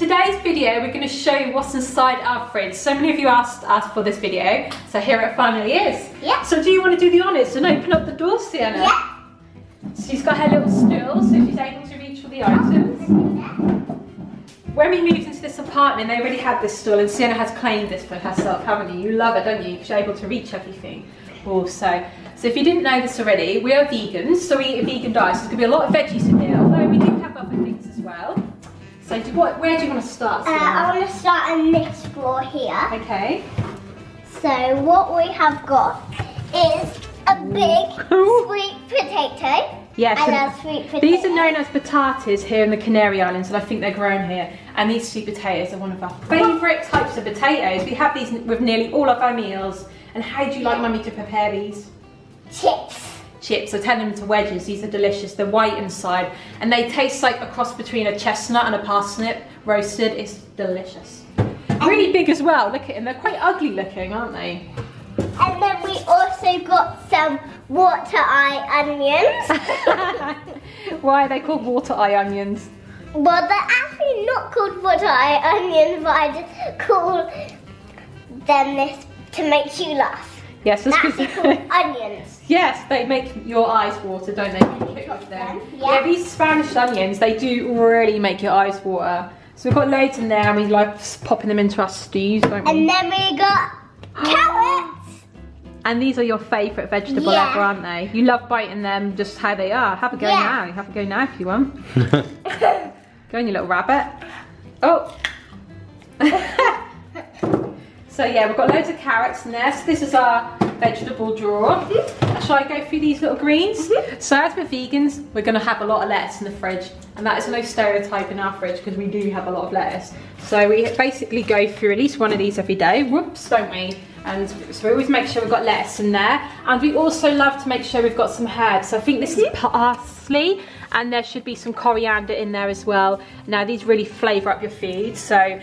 today's video, we're going to show you what's inside our fridge. So many of you asked us for this video, so here it finally is. Yeah. So do you want to do the honours and open up the door, Sienna? Yeah. She's got her little stool, so she's able to reach for the items. When we moved into this apartment, they already had this stool, and Sienna has claimed this for herself, haven't you? You love it, don't you? She's able to reach everything. Also, so if you didn't know this already, we are vegans, so we eat a vegan diet. So there's going to be a lot of veggies in here, although we do So do, what, where do you want to start, Uh, Sienna? I want to start on this floor here. Okay. So what we have got is a big sweet potato. Yes. I and love sweet potatoes. These are known as batatas here in the Canary Islands, and I think they're grown here. And these sweet potatoes are one of our favourite types of potatoes. We have these with nearly all of our meals. And how do you like Mummy to prepare these? chips. Chips, I turn them into wedges. These are delicious. They're white inside, and they taste like a cross between a chestnut and a parsnip roasted. It's delicious. Oh. Really big as well. Look at them. They're quite ugly looking, aren't they? And then we also got some water eye onions. Why are they called water eye onions? well, they're actually not called water eye onions, but I just call them this to make you laugh. Yes, that's because. onions. Yes, they make your eyes water, don't they? when you cook with them? Yeah. Yeah, these Spanish onions, they do really make your eyes water. So we've got loads in there and we like popping them into our stews, don't we? And then we got carrots. And these are your favourite vegetable Yeah. ever, aren't they? You love biting them just how they are. Have a go Yeah. now. Have a go now if you want. go on, you little rabbit. Oh. so yeah, we've got loads of carrots in there. So this is our vegetable drawer. Mm-hmm. Shall I go through these little greens? So as we're vegans, we're going to have a lot of lettuce in the fridge. And that is no stereotype in our fridge because we do have a lot of lettuce. So we basically go through at least one of these every day. Whoops, don't we? And so we always make sure we've got lettuce in there. And we also love to make sure we've got some herbs. So I think this is parsley and there should be some coriander in there as well. Now these really flavour up your food. So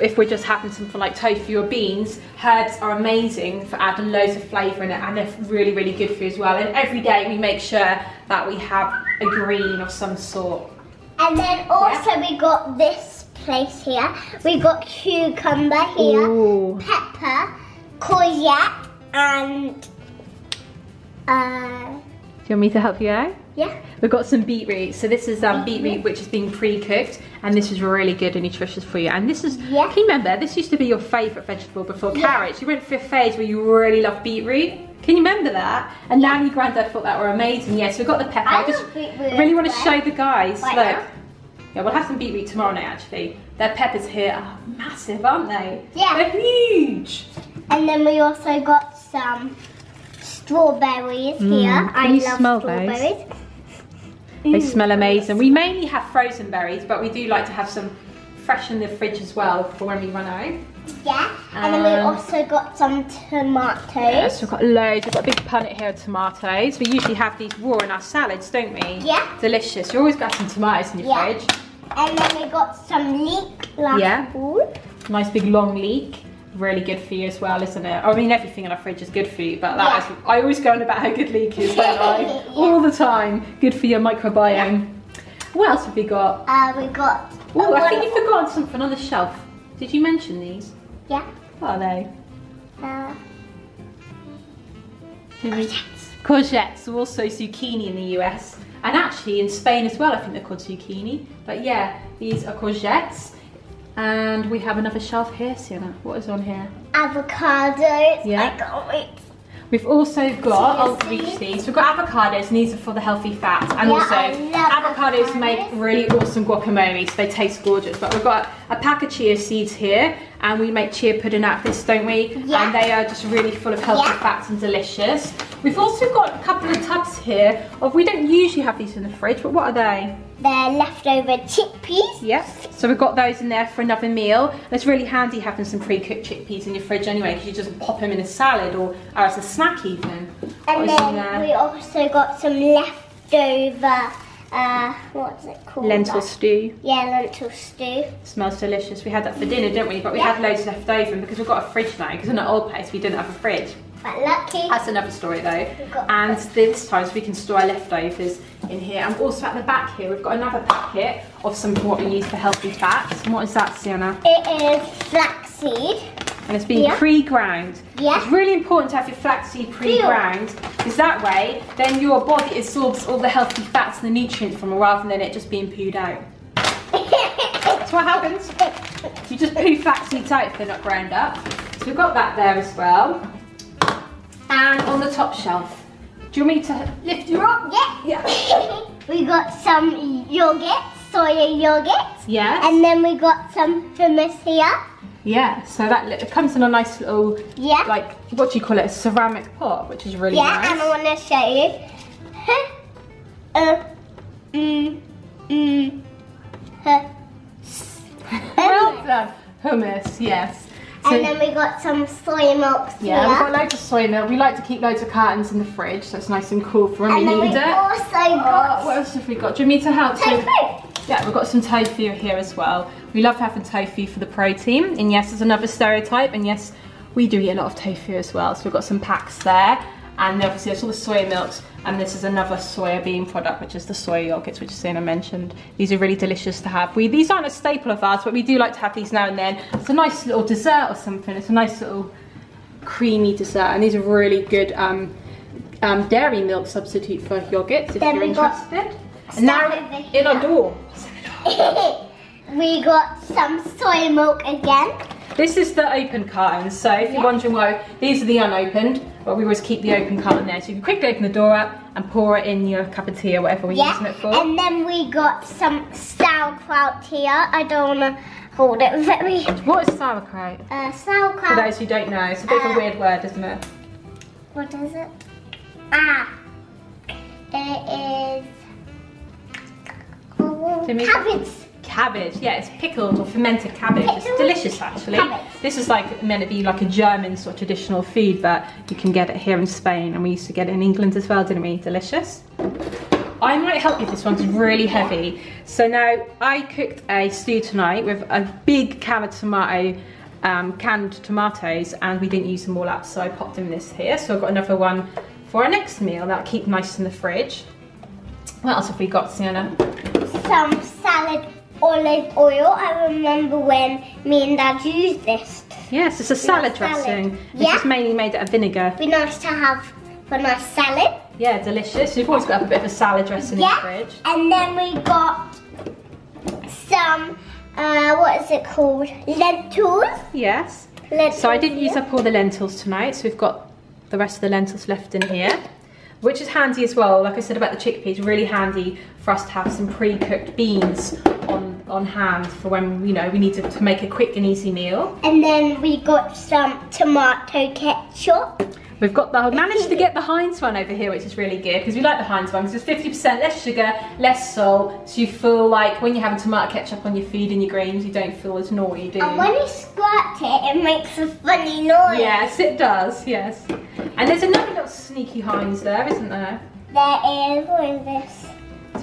if we're just having something like tofu or beans, herbs are amazing for adding loads of flavour in it and they're really, really good for you as well. And every day we make sure that we have a green of some sort. And then also we got this place here. We got cucumber here, Ooh. pepper, courgette, and uh, Do you want me to help you out? Yeah. We've got some beetroot. So this is um, beetroot which has been pre-cooked and this is really good and nutritious for you. And this is, Yeah. can you remember, this used to be your favourite vegetable before Yeah. carrots. You went through a phase where you really loved beetroot. Can you remember that? And now your granddad thought that were amazing. Yes, we've got the pepper. I I just really want to show the guys. Right Look. now? Yeah, we'll have some beetroot tomorrow night actually. Their peppers here are massive, aren't they? Yeah. They're huge. And then we also got some strawberries here. Mm, can I you love smell those? They smell amazing. We mainly have frozen berries, but we do like to have some fresh in the fridge as well for when we run out. Yeah. And then we Um, also got some tomatoes. Yes, we've got loads. We've got a big punnet here of tomatoes. We usually have these raw in our salads, don't we? Yeah. Delicious. You always got some tomatoes in your Yeah. fridge. And then we got some leek like Yeah. Nice big long leek. Really good for you as well, isn't it? I mean, everything in our fridge is good for you, but that Yeah. is, I always go on about how good leek is, don't I? Yeah. All the time. Good for your microbiome. What else have we got? Uh, we got. Oh, I think you've forgotten something on the shelf. Did you mention these? Yeah. What are they? Uh, Courgettes are also zucchini in the US and actually in Spain as well I think they're called zucchini but yeah these are courgettes and we have another shelf here Sienna what is on here avocados. Yeah. I can't wait. we've also got I'll reach seeds. these we've got avocados and these are for the healthy fats and Yeah, also avocados avocados. make really awesome guacamole so they taste gorgeous but we've got a pack of chia seeds here and we make chia pudding out of this don't we Yeah. and they are just really full of healthy Yeah. fats and delicious we've also got a couple of tubs here of we don't usually have these in the fridge but what are they They're leftover chickpeas. Yep. So we've got those in there for another meal. And it's really handy having some pre-cooked chickpeas in your fridge anyway, because you just pop them in a salad or, as a snack even. And then we also got some leftover, uh, what's it called? Lentil Like- stew. Yeah, lentil stew. Smells delicious. We had that for dinner, didn't we? But we Yeah. had loads left over because we've got a fridge now, because in an old place we didn't have a fridge. But lucky. That's another story though. And this time so we can store our leftovers in here. And also at the back here, we've got another packet of some of what we use for healthy fats. And what is that, Sienna? It is flaxseed. And it's been Yeah. pre-ground. Yeah. It's really important to have your flaxseed pre-ground because that way, then your body absorbs all the healthy fats and the nutrients from it rather than it just being pooed out. That's what happens. You just poo flaxseeds out if they're not ground up. So we've got that there as well. And on the top shelf, do you want me to lift you up? yeah. Yeah. we got some yogurt, soya yogurt. Yes. And then we got some hummus here. Yeah. So that it comes in a nice little, Yeah. like, what do you call it? A ceramic pot, which is really yeah, nice. Yeah, and I want to show you. uh, mm, mm, huh. well done. Hummus, yes. So, and then we got some soy milk yeah, here. we've got loads of soy milk. We like to keep loads of cartons in the fridge, so it's nice and cool for when and we then need we it. also Oh, got what else have we got? Do you me to help? Tofu. Yeah, we've got some tofu here as well. We love having tofu for the protein. And yes, there's another stereotype. And yes, we do eat a lot of tofu as well. So we've got some packs there. And obviously there's all the soya milks. And this is another soya bean product, which is the soy yogurts, which Sienna mentioned. These are really delicious to have. We These aren't a staple of ours, but we do like to have these now and then. It's a nice little dessert or something. It's a nice little creamy dessert. And these are really good um, um, dairy milk substitute for yogurts if Then you're interested. Now in our here. door. we got some soy milk again. This is the open carton, so if you're Yeah. wondering why, these are the unopened, but we always keep the open carton there. So you can quickly open the door up and pour it in your cup of tea or whatever we're Yeah. using it for. And then we got some sauerkraut here. I don't want to hold it very. what is sauerkraut? Uh, For those who don't know, it's a bit of a Uh, weird word, isn't it? What is it? Ah. It is. Timmy? Cabbage. Cabbage, yeah, it's pickled or fermented cabbage. It's delicious actually. cabbage. This is like meant to be like a German sort of traditional food, but you can get it here in Spain, and we used to get it in England as well, didn't we? Delicious. I might help you this one's really heavy. So now I cooked a stew tonight with a big can of tomato, um, canned tomatoes, and we didn't use them all up, so I popped them in this here. So I've got another one for our next meal that'll keep nice in the fridge. What else have we got, Sienna? Some salad olive oil. I remember when me and Dad used this. Yes, it's a salad salad. dressing, which Yeah. is mainly made out of vinegar. Be nice to have for a nice salad. Yeah, delicious. You've always got to have a bit of a salad dressing in the fridge. And then we got some. Uh, what is it called? Lentils. Yes. Lentils. So I didn't use up all the lentils tonight, so we've got the rest of the lentils left in here, which is handy as well. Like I said about the chickpeas, really handy for us to have some pre-cooked beans on, on hand for when, you know, we need to, to make a quick and easy meal. And then we got some tomato ketchup. We've got the, managed to get the Heinz one over here, which is really good because we like the Heinz one because it's 50% less sugar, less salt, so you feel like when you're having tomato ketchup on your food and your grains, you don't feel as naughty, do you? And when you squirt it, it makes a funny noise. Yes, it does, yes. And there's another little sneaky Heinz there, isn't there? There is, what is this?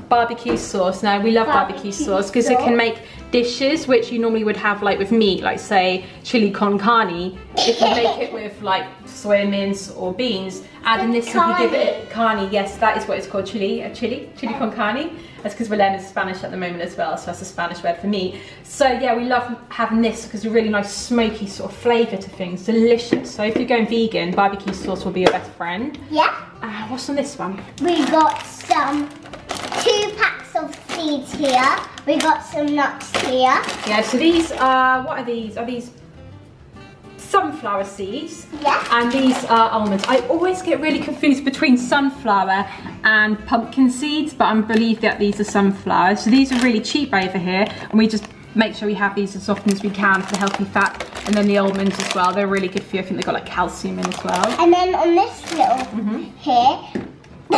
Barbecue sauce. Now, we love barbecue, Barbecue sauce because it can make dishes which you normally would have like with meat, like say chili con carne. If you make it with like soy mince or beans, adding this and you give it carne. Yes, that is what it's called, chili, a chili, chili con carne. That's because we're learning Spanish at the moment as well, so that's a Spanish word for me. So yeah, we love having this because a really nice smoky sort of flavour to things, delicious. So if you're going vegan, barbecue sauce will be your best friend. Yeah. Uh, what's on this one? We got some two packs of seeds here. We got some nuts here. Yeah, so these are, what are these? Are these sunflower seeds? Yeah. And these are almonds. I always get really confused between sunflower and pumpkin seeds, but I believe that these are sunflowers. So these are really cheap over here, and we just make sure we have these as often as we can for the healthy fat. And then the almonds as well, they're really good for you. I think they've got like calcium in as well. And then on this little Mm-hmm. here.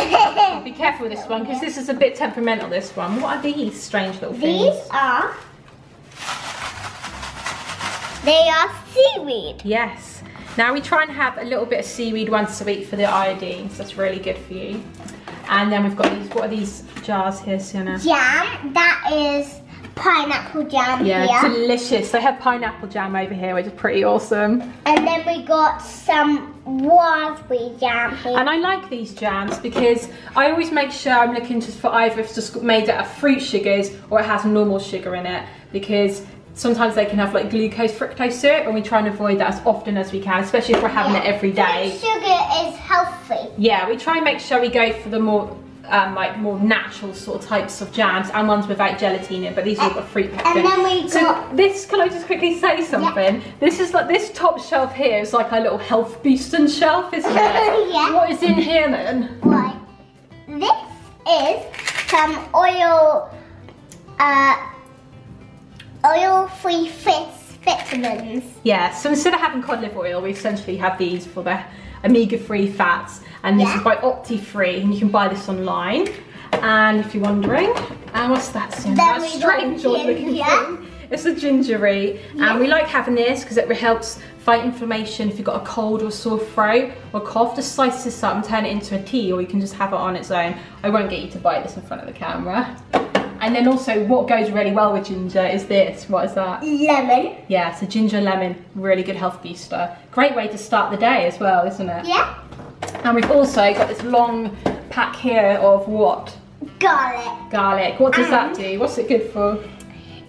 Careful with this one, because this is a bit temperamental, this one. What are these strange little things? These are. They are seaweed. Yes. Now we try and have a little bit of seaweed once a week for the iodine, so that's really good for you. And then we've got these, what are these jars here, Sienna? Jam. That is pineapple jam Yeah, here. delicious. They have pineapple jam over here, which is pretty awesome. And then we got some raspberry jam here. And I like these jams because I always make sure I'm looking just for either if it's just made out of fruit sugars or it has normal sugar in it because sometimes they can have like glucose fructose syrup and we try and avoid that as often as we can, especially if we're having it every day. Sugar is healthy. Yeah, we try and make sure we go for the more um, like more natural sort of types of jams and ones without gelatin in, but these all got fruit pack And then we So got this, can I just quickly say something? This is like this top shelf here is like a little health boosting shelf, isn't it? Yeah. What is in here then? Right. This is some oil, uh, oil-free fish vitamins. Yeah, so instead of having cod liver oil, we essentially have these for the omega-3 fats, and this Yeah. is by Opti3, and you can buy this online. And if you're wondering, and what's that? Sim? Then That's we got strange looking thing. It's a gingery, Yeah. and we like having this because it helps fight inflammation if you've got a cold or sore throat or cough. Just slice this up and turn it into a tea, or you can just have it on its own. I won't get you to bite this in front of the camera. And then also, what goes really well with ginger is this. What is that? Lemon. Yeah, so ginger lemon, really good health booster. Great way to start the day as well, isn't it? Yeah. And we've also got this long pack here of what? Garlic. Garlic. What does that do? What's it good for?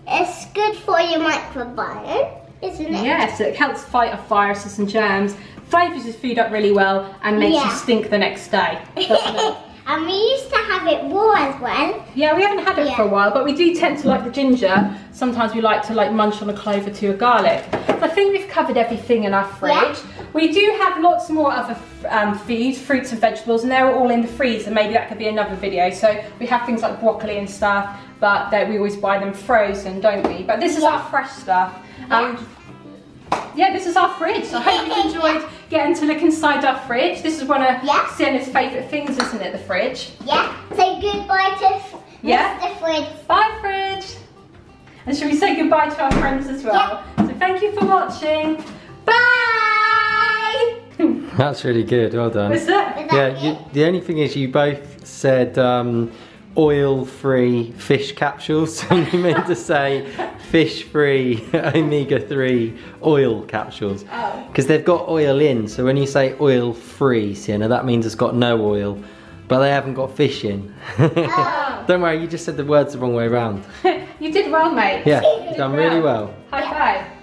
It's good for your microbiome, isn't it? Yes, it helps fight off viruses and germs, flavours your food up really well, and makes you stink the next day. and we used to have it raw as well. Yeah, we haven't had it Yeah. for a while, but we do tend to like the ginger. Sometimes we like to like munch on a clove or two of garlic. I think we've covered everything in our fridge. Yeah. We do have lots more other um, food, fruits and vegetables, and they're all in the freezer. Maybe that could be another video. So we have things like broccoli and stuff, but that we always buy them frozen, don't we? But this is our fresh stuff. And yeah, this is our fridge. So I hope you've enjoyed getting to look inside our fridge. This is one of Yeah. Sienna's favourite things, isn't it? The fridge. Yeah. Say goodbye to f- Yeah. Mr. Fridge. Bye, Fridge. And shall we say goodbye to our friends as well? So thank you for watching. Bye. That's really good. Well done. Was that? Is that Yeah, it? you, the only thing is you both said um, oil-free fish capsules, so you meant to say fish-free omega-3 oil capsules. Oh. Because they've got oil in, so when you say oil-free, Sienna, that means it's got no oil, but they haven't got fish in. Oh. Don't worry, you just said the words the wrong way around. you did well, mate. Yeah, done really well. High five.